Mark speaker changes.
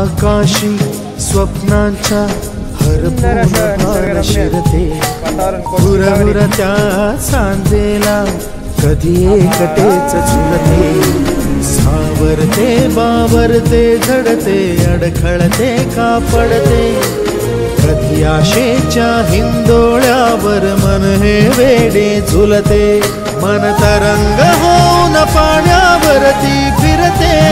Speaker 1: आकाशी स्वप्नांच्या
Speaker 2: सुंदर असं
Speaker 1: शिरते. सांजेला कधी एकटेच झुलते. सावरते बावरते झडते अडखळते का पडते कधी आशेच्या हिंदोळ्यावर मन हे वेडे झुलते. मन तरंग होऊन पाण्यावरती फिरते.